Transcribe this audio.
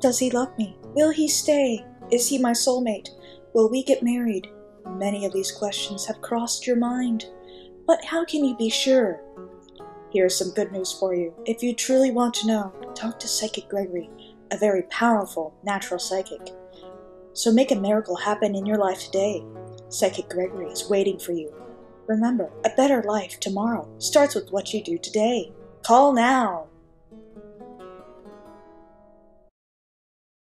Does he love me? Will he stay? Is he my soulmate? Will we get married? Many of these questions have crossed your mind. But how can you be sure? Here's some good news for you. If you truly want to know, talk to Psychic Gregory, a very powerful natural psychic. So make a miracle happen in your life today. Psychic Gregory is waiting for you. Remember, a better life tomorrow starts with what you do today. Call now